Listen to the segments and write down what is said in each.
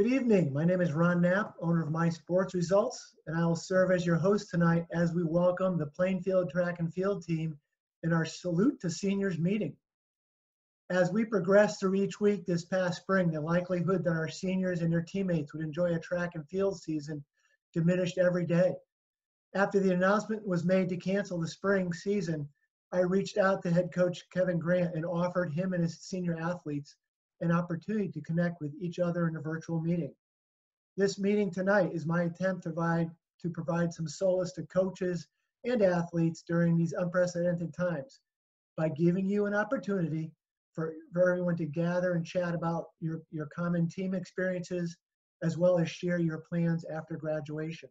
Good evening. My name is Ron Knapp, owner of My Sports Results, and I will serve as your host tonight as we welcome the Plainfield Track and Field team in our Salute to Seniors meeting. As we progress through each week this past spring, the likelihood that our seniors and their teammates would enjoy a track and field season diminished every day. After the announcement was made to cancel the spring season, I reached out to head coach Kevin Grant and offered him and his senior athletes an opportunity to connect with each other in a virtual meeting. This meeting tonight is my attempt to provide, to provide some solace to coaches and athletes during these unprecedented times by giving you an opportunity for, for everyone to gather and chat about your, your common team experiences as well as share your plans after graduation.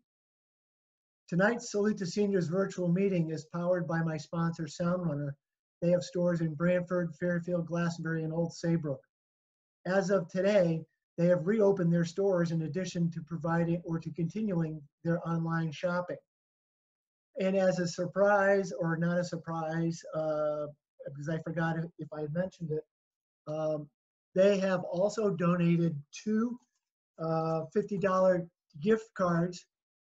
Tonight's Salute to Seniors virtual meeting is powered by my sponsor, SoundRunner. They have stores in Branford, Fairfield, Glastonbury, and Old Saybrook. As of today, they have reopened their stores in addition to providing or to continuing their online shopping. And as a surprise or not a surprise, uh, because I forgot if, I had mentioned it, um, they have also donated two uh, $50 gift cards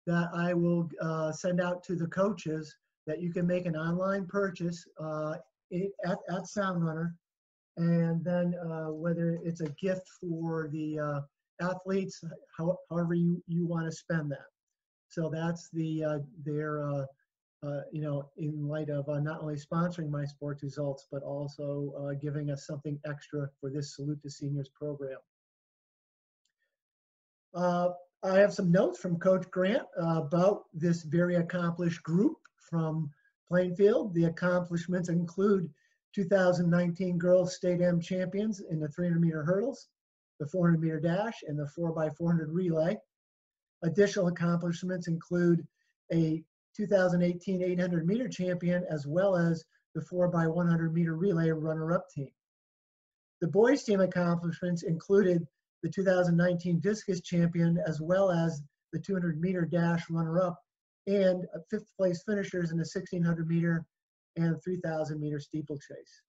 that I will uh, send out to the coaches that you can make an online purchase uh, at, at SoundRunner and then uh, whether it's a gift for the uh, athletes, how, however you, you want to spend that. So that's the uh, their uh, uh, you know in light of uh, not only sponsoring my sports results but also giving us something extra for this Salute to Seniors program. I have some notes from Coach Grant about this very accomplished group from Plainfield. The accomplishments include 2019 girls state M champions in the 300 meter hurdles, the 400 meter dash, and the 4x400 relay. Additional accomplishments include a 2018 800 meter champion as well as the 4x100 meter relay runner-up team. The boys team accomplishments included the 2019 discus champion as well as the 200 meter dash runner-up and fifth place finishers in the 1600 meter and 3,000 meter steeplechase.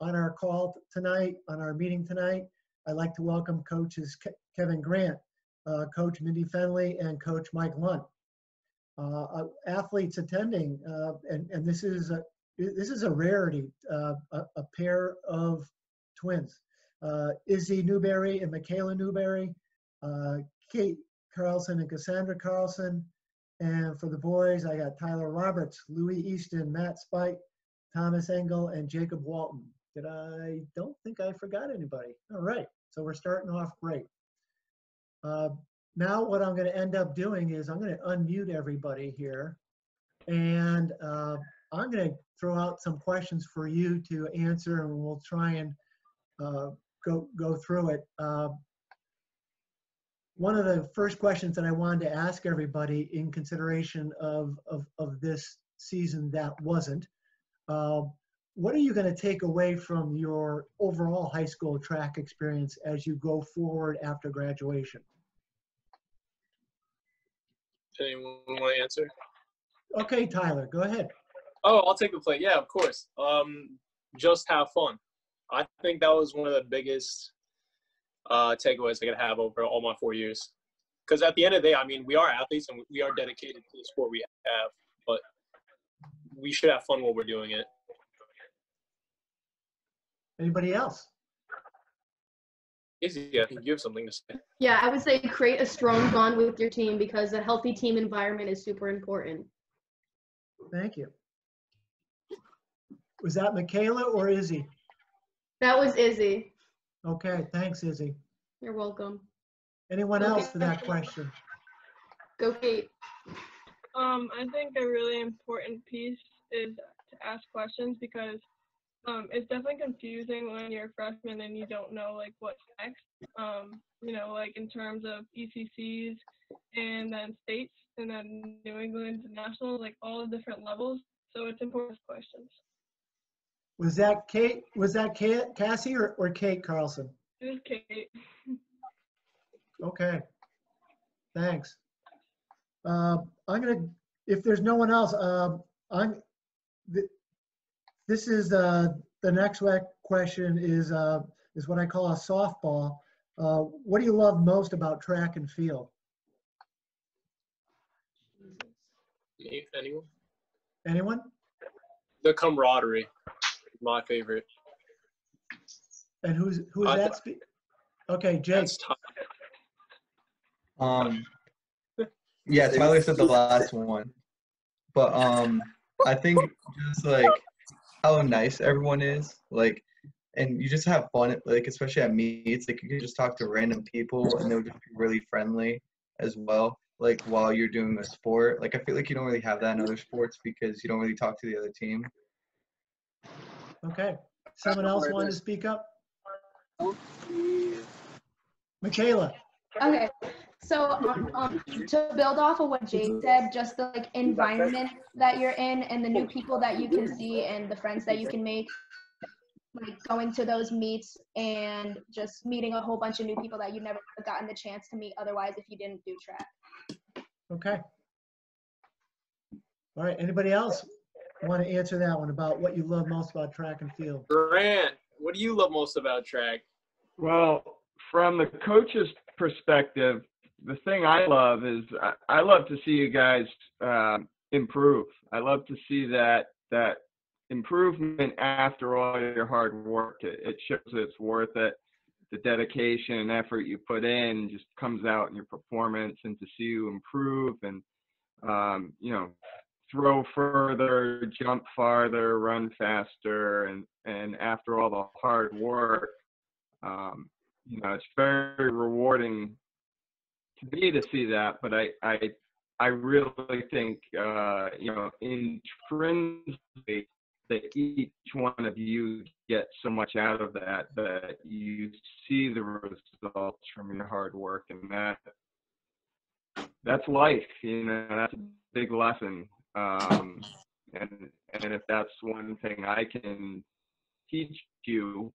On our call tonight, on our meeting tonight, I'd like to welcome coaches Ke Kevin Grant, uh, Coach Mindy Fenley, and Coach Mike Lunt. Uh, uh, athletes attending, uh, and, and this is a this is a rarity, uh, a, a, pair of twins. Izzy Newberry and Michaela Newberry, Kate Carlson and Cassandra Carlson, and for the boys, I got Tyler Roberts, Louis Easton, Matt Spike, Thomas Engel, and Jacob Walton. Did I don't think I forgot anybody. All right, so we're starting off great. Uh, now what I'm going to end up doing is I'm going to unmute everybody here, and uh, I'm going to throw out some questions for you to answer, and we'll try and uh, go go through it. One of the first questions that I wanted to ask everybody in consideration of, of, of this season that wasn't, uh, what are you going to take away from your overall high school track experience as you go forward after graduation? Anyone want to answer? Okay, Tyler, go ahead. Oh, I'll take the play. Yeah, of course. Um, just have fun. I think that was one of the biggest uh, takeaways I could have over all my four years. Because at the end of the day, I mean, we are athletes and we are dedicated to the sport we have, but we should have fun while we're doing it. Anybody else? Izzy, I think you have something to say. Yeah, I would say create a strong bond with your team because a healthy team environment is super important. Thank you. Was that Michaela or Izzy? That was Izzy. Okay, thanks, Izzy. You're welcome. Anyone else for that question? Go Kate. Um, I think a really important piece is to ask questions because um, it's definitely confusing when you're a freshman and you don't know like what's next. Um, you know, like in terms of ECCs and then states and then New England nationals, like all the different levels. So it's important questions. Was that Kate? Was that Kate, Cassie or, or Kate Carlson? It was Kate. Okay. Thanks. Uh, I'm gonna. If there's no one else, um, I'm. Th this is uh, the next question is uh, is what I call a softball. Uh, what do you love most about track and field? Me, Anyone? Anyone? The camaraderie, my favorite. And who's who's I- that? Spe- okay, Jake. Um, yeah, Tyler said the last one, but um, I think just like how nice everyone is, like, and you just have fun, at, like especially at meets, like you can just talk to random people and they'll just be really friendly as well. Like while you're doing a sport, like I feel like you don't really have that in other sports because you don't really talk to the other team. Okay. Someone else wanted to speak up? Michaela. Okay, so um, um, to build off of what Jake said, just the like environment that you're in and the new people that you can see and the friends that you can make, like going to those meets and just meeting a whole bunch of new people that you never would have gotten the chance to meet otherwise if you didn't do track. Okay. All right. Anybody else want to answer that one about what you love most about track and field? Grant, what do you love most about track? Well, from the coach's perspective, the thing I love is I, I love to see you guys um, improve. I love to see that that improvement after all your hard work. It, it shows it's worth it. The dedication and effort you put in just comes out in your performance, and to see you improve and um, you know throw further, jump farther, run faster, and and after all the hard work, um, you know, it's very rewarding to me to see that. But I I I really think uh, you know intrinsically that each one of you get so much out of that that you see the results from your hard work, and that that's life. You know, that's a big lesson. Um, and and if that's one thing I can teach you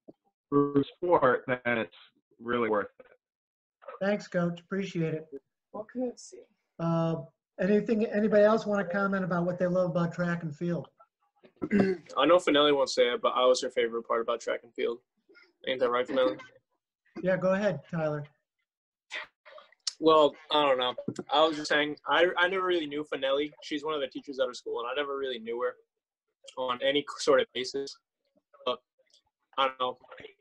through sport, then it's really worth it. Thanks, coach. Appreciate it. What can I see? Uh, anything, anybody else want to comment about what they love about track and field? I know Finelli won't say it, but I was her favorite part about track and field. Ain't that right, Finelli? Yeah, go ahead, Tyler. Well, I don't know. I was just saying, I, I never really knew Finelli. She's one of the teachers at our school, and I never really knew her on any sort of basis. But I don't know.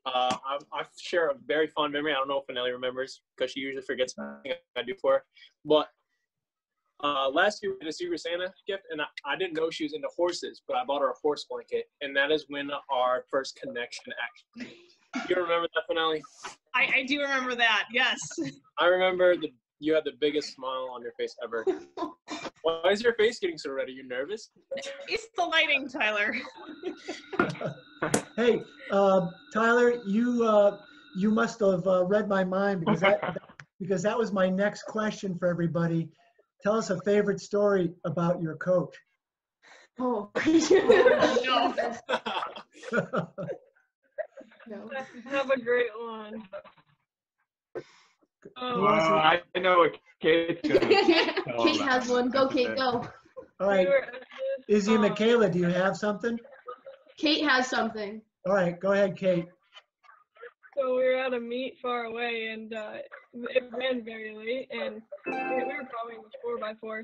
Uh, I, I share a very fond memory. I don't know if Finelli remembers because she usually forgets everything I do for her. But uh, last year we did a Secret Santa gift, and I, I didn't know she was into horses, but I bought her a horse blanket, and that is when our first connection actually. You remember that, Finelli? I, I do remember that. Yes. I remember the you had the biggest smile on your face ever. Why is your face getting so red? Are you nervous? It's the lighting, Tyler. Hey, um, Tyler, you, uh, you must have uh, read my mind because that, because that was my next question for everybody. Tell us a favorite story about your coach. Oh. No. No. Have a great one. Who wants Oh, I know what Kate's gonna Kate has one. Go, Kate, go. All we right, were at this, Izzy and Michaela, do you have something? Kate has something. All right, go ahead, Kate. So we were at a meet far away, and uh, it ran very late, and we we were probably in the four by four.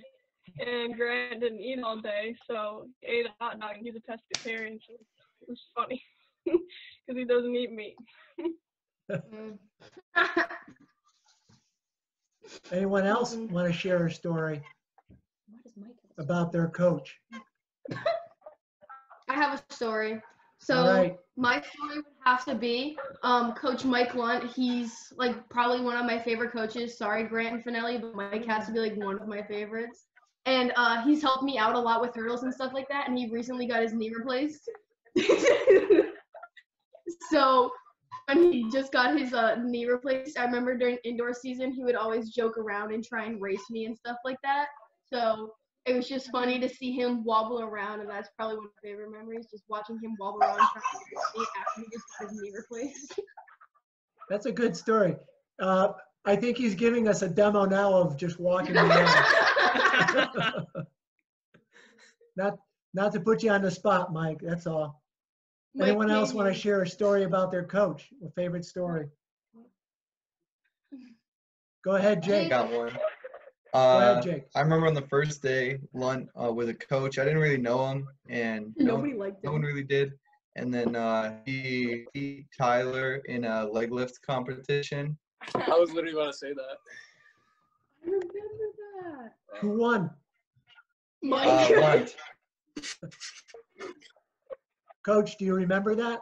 And Grant didn't eat all day, so he ate a hot dog. and He's a pescatarian, so it was funny because he doesn't eat meat. Anyone else want to share a story about their coach? I have a story. So right, my story would have to be um, Coach Mike Lunt. He's like probably one of my favorite coaches. Sorry, Grant and Finelli, but Mike has to be like one of my favorites. And uh, he's helped me out a lot with hurdles and stuff like that. And he recently got his knee replaced. So when he just got his uh, knee replaced, I remember during indoor season he would always joke around and try and race me and stuff like that. So it was just funny to see him wobble around, and that's probably one of my favorite memories, just watching him wobble around trying to race me after he just got his knee replaced. that's a good story. Uh, I think he's giving us a demo now of just walking around. Not, not to put you on the spot, Mike, that's all. Mike Anyone else want to share a story about their coach, a favorite story? Go ahead, I Jake. Go got one. Uh, ahead, Jake. I remember on the first day, Lunt uh, with a coach. I didn't really know him, and no, Nobody liked no one really did. And then uh, he beat Tyler in a leg lift competition. I was literally about to say that. I remember that. Who won? Uh, Mike. Lunt. Coach, do you remember that?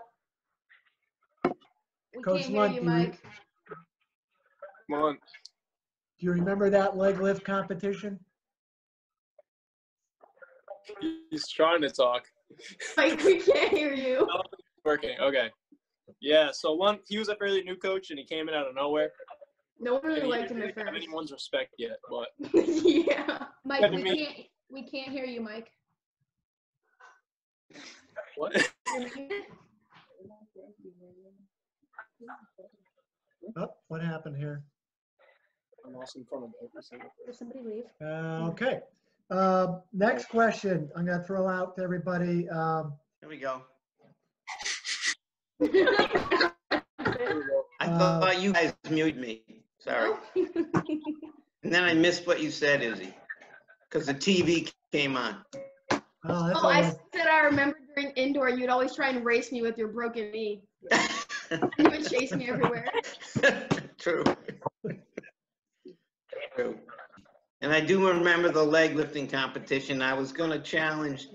We Coach can't hear Lunt, you, do you Mike. Come. Do you remember that leg lift competition? He's trying to talk. Mike, we can't hear you. Oh, working. Okay. Yeah. So one, he was a fairly new coach, and he came in out of nowhere. No one really he liked him didn't at really have anyone's respect yet, but yeah. Mike, we mean? can't we can't hear you, Mike. What? Oh, what happened here? I'm also in front of every Did somebody leave? Uh, Okay. Uh, Next question I'm going to throw out to everybody. Um, Here we go. single. I Uh, thought you guys muted me. Sorry. And then I missed what you said, Izzy. Because the TV came on. Oh, Oh, I said I remember during indoor, you'd always try and race me with your broken knee. You would chase me everywhere. True. True. And I do remember the leg lifting competition. I was gonna challenge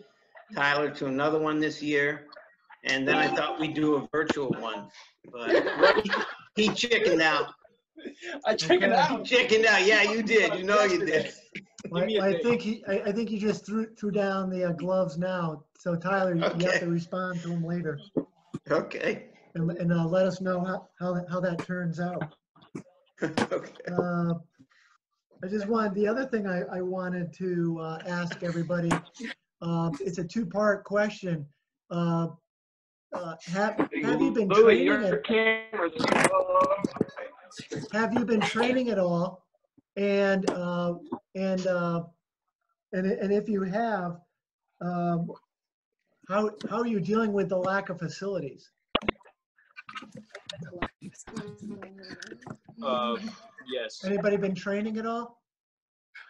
Tyler to another one this year. And then I thought we'd do a virtual one, but he- he chickened out. I chickened out. He chickened out. Yeah, you did. You know you did. Give me a I I think he, I I think you just threw threw down the uh, gloves now. So Tyler, you have to respond to him later Okay. and and uh, let us know how how that- how that turns out. Okay. Uh, I just wanted, the other thing I, I wanted to uh, ask everybody, um, it's a two-part question. Uh, uh, Have, have you been Louis, training, your at- camera's all over the place. have you been training at all? And, uh, and, uh, and, and if you have, um, how, how are you dealing with the lack of facilities? Uh, yes, Anybody been training at all?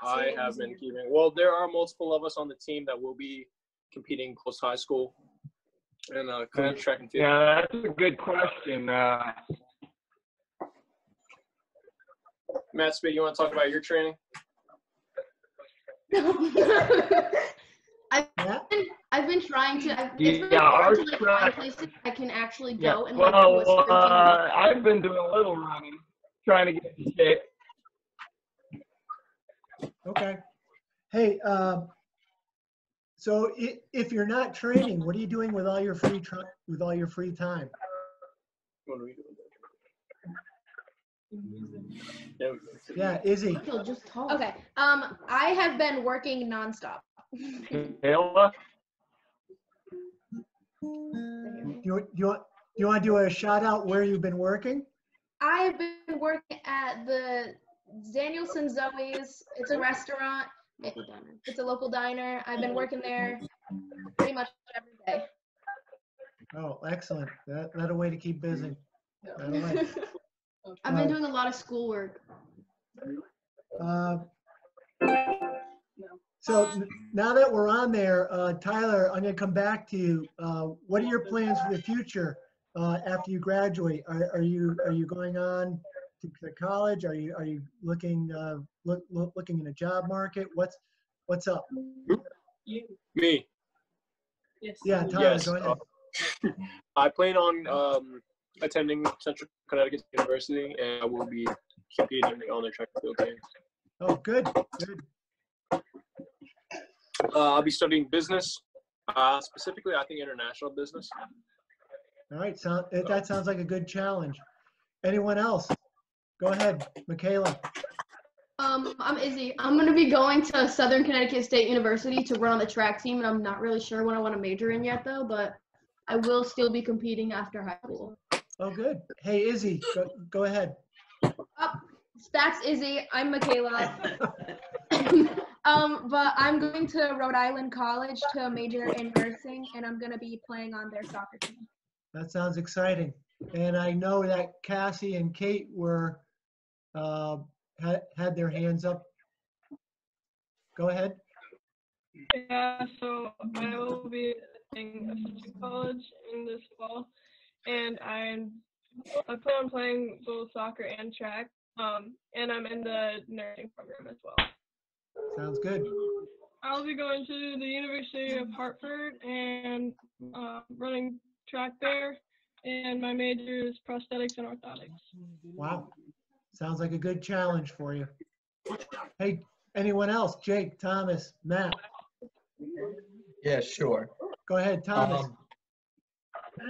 I have been keeping. Well, there are multiple of us on the team that will be competing post high school and uh, collegiate track and field. Yeah, that's a good question. Uh, Matt Speed, you want to talk about your training? Matt? I've been trying to. I've, Yeah, it's really our hard to like, find places I can actually yeah, go and like well, sprinting uh, I've been doing a little running, trying to get in shape. Okay. Hey, um, so i- if you're not training, what are you doing with all your free, tr- with all your free time? What are we doing? There we go. Yeah, Izzy, He'll just talk. Okay. Um, I have been working nonstop. Kayla, do you, do you want, do you want to do a shout out where you've been working? I've been working at the Danielson Zoe's. It's a restaurant. It- it's a local diner. I've been working there pretty much every day. Oh, excellent. That, that a way to keep busy. That a way. I've been Uh, doing a lot of schoolwork. Uh, So now that we're on there, uh, Tyler, I'm gonna come back to you. Uh, What are your plans for the future uh, after you graduate? Are, are you, are you going on to to college? Are you, are you looking, uh, look, look- looking in a job market? What's, what's up? Me. Yeah, Tyler, Yes. go ahead. uh, I plan on um, attending Central Connecticut University, and I will be competing on the track and field team. Oh, good, good. Uh, I'll be studying business, uh, specifically, I think international business. All right, so that sounds like a good challenge. Anyone else? Go ahead, Michaela. Um, I'm Izzy. I'm gonna be going to Southern Connecticut State University to run on the track team, and I'm not really sure what I want to major in yet, though. But I will still be competing after high school. Oh, good. Hey, Izzy, go, go ahead. That's Izzy. I'm Michaela. um, but I'm going to Rhode Island College to major in nursing, and I'm gonna be playing on their soccer team. That sounds exciting. And I know that Cassie and Kate were uh, had, had their hands up. Go ahead. Yeah, so I will be attending Assumption College in this fall, and I'm I plan on playing both soccer and track. Um, and I'm in the nursing program as well. Sounds good. I'll be going to the University of Hartford and uh, running track there. And my major is prosthetics and orthotics. Wow. Sounds like a good challenge for you. Hey, anyone else? Jake, Thomas, Matt? Yeah, sure. Go ahead, Thomas. Um,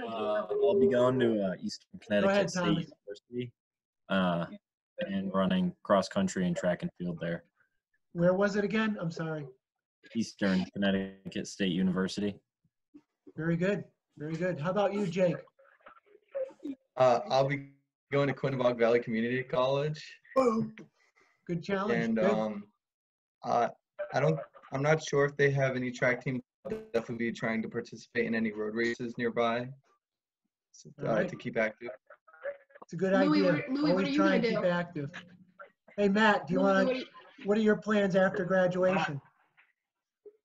Uh, I'll be going to uh, Eastern Connecticut ahead, State Thomas. University uh, and running cross country and track and field there. Where was it again? I'm sorry. Eastern Connecticut State University. Very good. Very good. How about you, Jake? uh, I'll be going to Quinebaug Valley Community College, Good challenge. and Good. um, uh, I don't. I'm not sure if they have any track team. I'll definitely be trying to participate in any road races nearby so, uh, Alright. to keep active. It's a good Louis, idea. what- Louis, what Always are you try gonna and keep active. Hey, Matt, do you want what to, do what are your plans after graduation?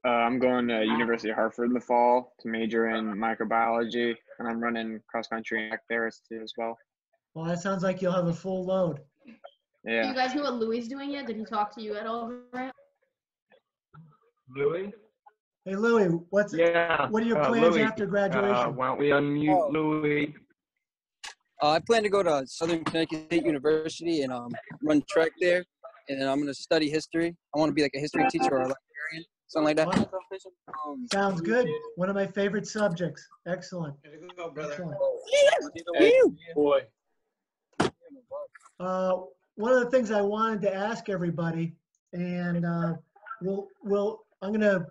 Uh, I'm going to University of Hartford in the fall to major in microbiology, and I'm running cross country and back there as as well. Well, that sounds like you'll have a full load. Do Yeah. you guys know what Louis is doing yet? Did he talk to you at all? Grant? Louis? Hey, Louis, what's, Yeah. what are your uh, plans Louis, after Uh, graduation? why don't we unmute Louis? Uh, I plan to go to Southern Connecticut State University and um, run track there, and then I'm gonna study history. I want to be like a history teacher or a librarian, something like that. Um, Sounds good. One of my favorite subjects. Excellent. Excellent. Hey, boy. Uh, one of the things I wanted to ask everybody, and uh, we'll, we'll, I'm gonna,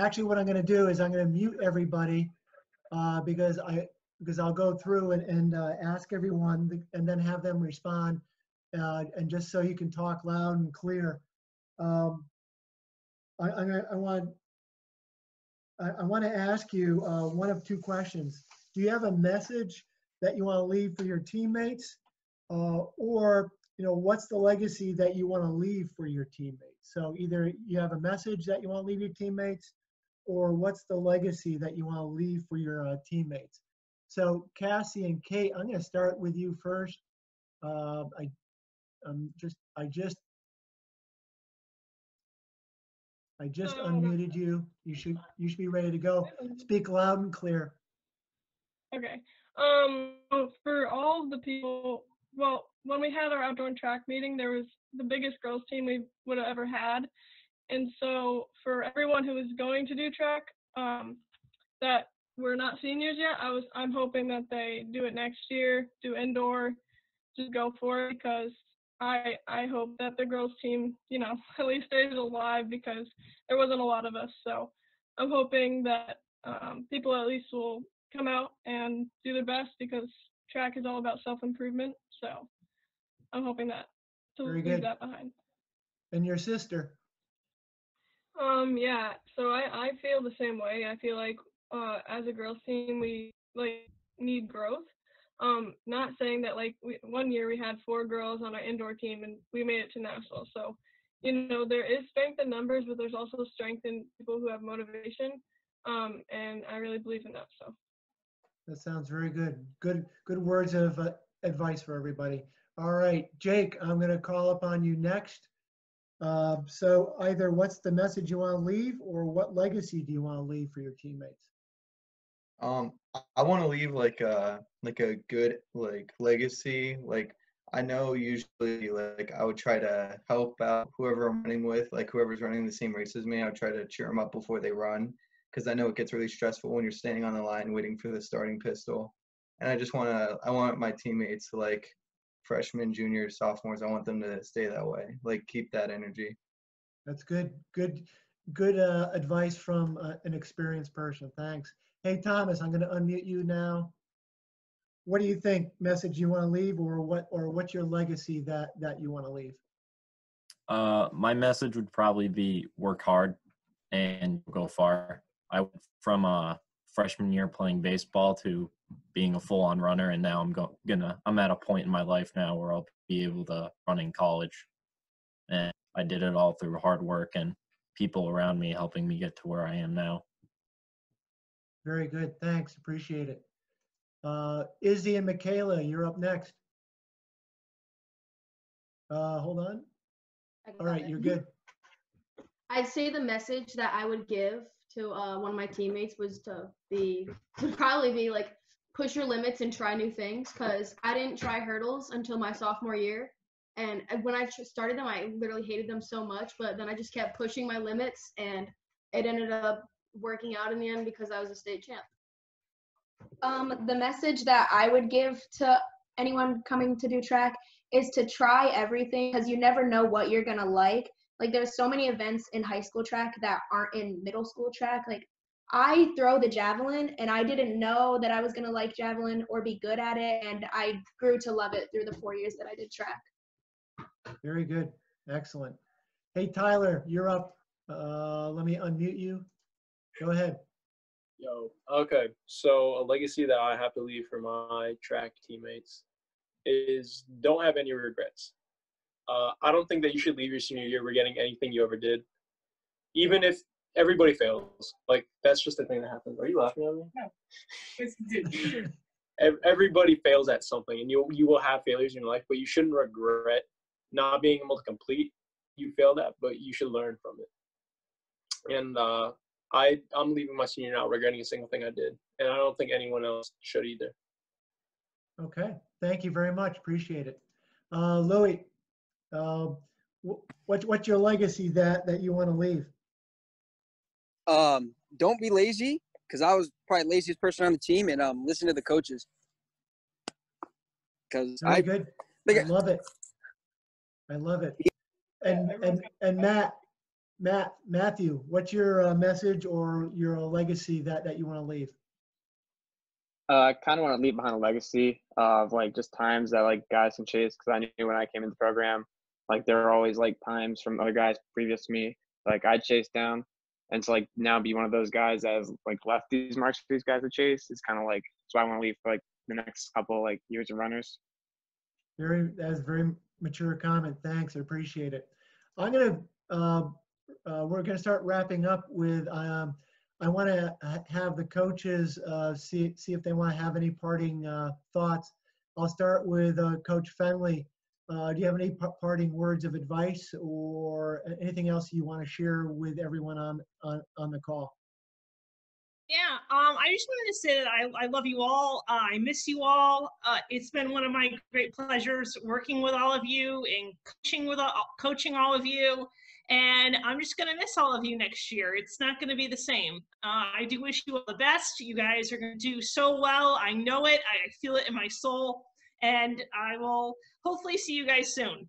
actually what I'm gonna do is I'm gonna mute everybody uh, because I, because I'll go through and, and uh, ask everyone and then have them respond. uh, And just so you can talk loud and clear. Um, I, I'm I want, I, I want to ask you uh, one of two questions. Do you have a message that you want to leave for your teammates? Uh, or, you know, what's the legacy that you want to leave for your teammates? So either you have a message that you want to leave your teammates, or what's the legacy that you want to leave for your uh, teammates? So Cassie and Kate, I'm going to start with you first. Uh, I, I'm just, I just, I just Um, unmuted you. You should, you should be ready to go. Speak loud and clear. Okay. Um, for all the people, well, when we had our outdoor and track meeting, there was the biggest girls team we would have ever had, and so for everyone who is going to do track, um, that we're not seniors yet, I was I'm hoping that they do it next year, do indoor, just go for it because I I hope that the girls team, you know, at least stays alive because there wasn't a lot of us, so I'm hoping that um, people at least will come out and do their best because track is all about self improvement. So I'm hoping that to Very leave good. that behind. And your sister. Um, yeah. So I I feel the same way. I feel like uh, as a girls team we like need growth. Um, not saying that like we, one year we had four girls on our indoor team and we made it to national. So you know there is strength in numbers, but there's also strength in people who have motivation. Um, and I really believe in that. So. That sounds very good. Good, good words of uh, advice for everybody. All right, Jake, I'm going to call upon you next. Uh, so either what's the message you want to leave or what legacy do you want to leave for your teammates? Um, I- want to leave like a like a good like legacy. Like I know usually like I would try to help out whoever I'm running with, like whoever's running the same race as me. I would try to cheer them up before they run because I know it gets really stressful when you're standing on the line waiting for the starting pistol. And I just want to I want my teammates to like freshmen, juniors, sophomores. I want them to stay that way. Like keep that energy. That's good, good, good uh, advice from uh, an experienced person. Thanks. Hey, Thomas, I'm going to unmute you now. What do you think? Message you want to leave, or what, or what's your legacy that that you want to leave? Uh, my message would probably be work hard and go far. I went from a freshman year playing baseball to being a full-on runner, and now I'm go- gonna I'm at a point in my life now where I'll be able to run in college. and I did it all through hard work and people around me helping me get to where I am now. Very good. Thanks. Appreciate it. Uh, Izzy and Michaela, you're up next. Uh, hold on. I All got right, it. you're good. I'd say the message that I would give to uh, one of my teammates was to be would probably be like push your limits and try new things because I didn't try hurdles until my sophomore year. And when I started them, I literally hated them so much. But then I just kept pushing my limits, and it ended up working out in the end because I was a state champ. Um, the message that I would give to anyone coming to do track is to try everything because you never know what you're gonna like. Like there's so many events in high school track that aren't in middle school track. Like I throw the javelin and I didn't know that I was gonna like javelin or be good at it, and I grew to love it through the four years that I did track. Very good. Excellent. Hey, Tyler, you're up. Uh, let me unmute you. Go ahead. Yo, okay. So a legacy that I have to leave for my track teammates is don't have any regrets. Uh, I don't think that you should leave your senior year regretting anything you ever did, even if everybody fails. Like that's just the thing that happens. Are you laughing at me? Ev- Everybody fails at something, and you you will have failures in your life, but you shouldn't regret not being able to complete. You failed at, but you should learn from it. And uh, I I'm leaving my senior now regretting a single thing I did, and I don't think anyone else should either. Okay. Thank you very much. Appreciate it. Uh, Louis, uh, what, what's your legacy that, that you want to leave? Um, don't be lazy, because I was probably the laziest person on the team, and um, listen to the coaches. Because I good. think I love it. I love it. And, and, and Matt, Matt, Matthew, what's your uh, message or your legacy that, that you want to leave? Uh, I kind of want to leave behind a legacy of like just times that like guys can chase because I knew when I came in the program, like there were always like times from other guys previous to me, like I chased down, and so like now be one of those guys that has like left these marks for these guys to chase is kind of like so I want to leave for like the next couple like years of runners. Very, that's very mature comment. Thanks, I appreciate it. I'm gonna, uh, uh, we're gonna start wrapping up with, um, I want to have the coaches uh, see see if they want to have any parting uh, thoughts. I'll start with uh, Coach Fenley. Uh, do you have any parting words of advice or anything else you want to share with everyone on on, on the call? Yeah, um, I just wanted to say that I, I love you all. Uh, I miss you all. Uh, it's been one of my great pleasures working with all of you and coaching with all, coaching all of you. And I'm just gonna miss all of you next year. It's not gonna be the same. Uh, I do wish you all the best. You guys are gonna do so well. I know it. I feel it in my soul. And I will hopefully see you guys soon.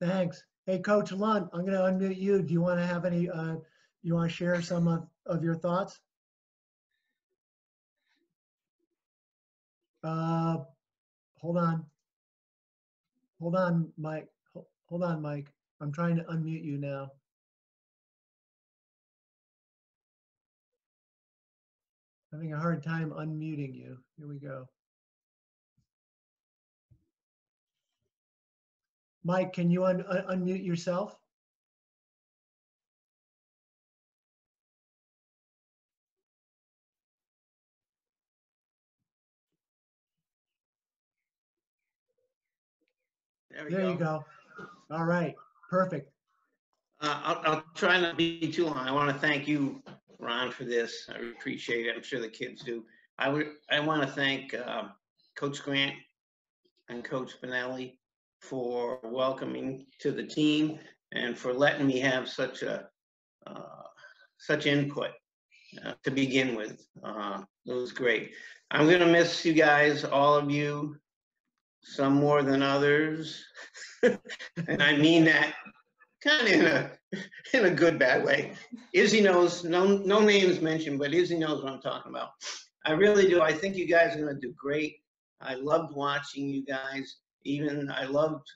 Thanks. Hey, Coach Lund, I'm going to unmute you. Do you want to have any, uh, you want to share some of, of your thoughts? Uh, hold on. Hold on, Mike. Hold on, Mike. I'm trying to unmute you now. Having a hard time unmuting you. Here we go. Mike, can you un- un- unmute yourself? There we There you go. All right, perfect. Uh, I'll, I'll try not to be too long. I want to thank you, Ron, for this. I appreciate it. I'm sure the kids do. I would, I want to thank um, Coach Grant and Coach Spinelli for welcoming to the team and for letting me have such a, uh, such input uh, to begin with. Uh, It was great. I'm going to miss you guys, all of you, some more than others. And I mean that kind of in a in a good bad way. Izzy knows no no names mentioned, but Izzy knows what I'm talking about. I really do. I think you guys are going to do great. I loved watching you guys. Even I loved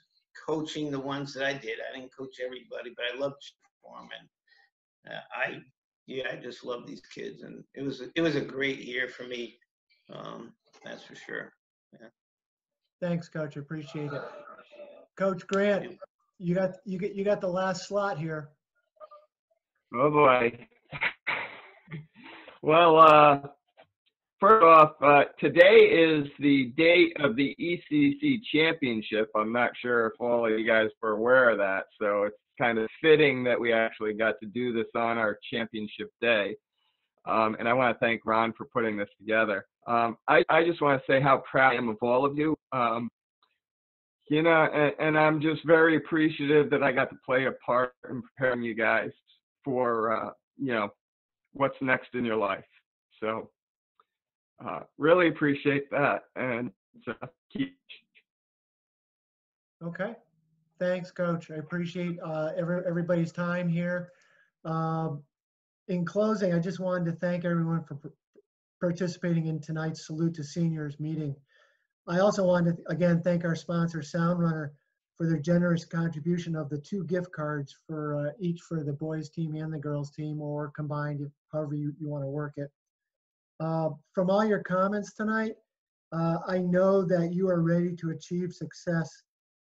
coaching the ones that I did. I didn't coach everybody, but I loved for them. And uh, I yeah, I just love these kids, and it was it was a great year for me. Um, that's for sure. Yeah. Thanks, Coach. Appreciate it. Coach Grant, you got, you get, you got the last slot here. Oh boy. well, uh, first off, uh, today is the date of the ECC championship. I'm not sure if all of you guys were aware of that, so it's kind of fitting that we actually got to do this on our championship day. Um, and I want to thank Ron for putting this together. Um, I, I just want to say how proud I am of all of you. Um, you know, and, and I'm just very appreciative that I got to play a part in preparing you guys for, uh, you know, what's next in your life. So, uh, really appreciate that. And keep. Okay. Thanks, Coach. I appreciate uh, every, everybody's time here. Um, In closing, I just wanted to thank everyone for participating in tonight's Salute to Seniors meeting. I also wanted to, again, thank our sponsor, Sound Runner, for their generous contribution of the two gift cards for uh, each for the boys team and the girls team, or combined, however you, you want to work it. Uh, From all your comments tonight, uh, I know that you are ready to achieve success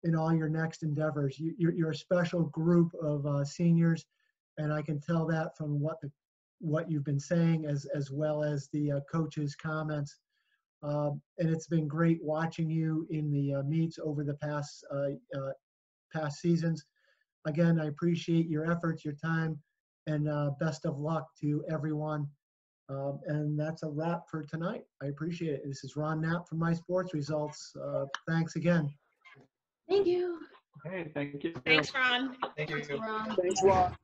in all your next endeavors. You, you're, you're a special group of uh, seniors, and I can tell that from what the what you've been saying, as as well as the uh, coaches' comments. Um, and it's been great watching you in the uh, meets over the past uh, uh, past seasons. Again, I appreciate your efforts, your time, and uh, best of luck to everyone. Um, and that's a wrap for tonight. I appreciate it. This is Ron Knapp from My Sports Results. Uh, thanks again. Thank you. Hey, thank you. Thanks, Ron. Thank you. Thanks, Ron. Thanks, Ron.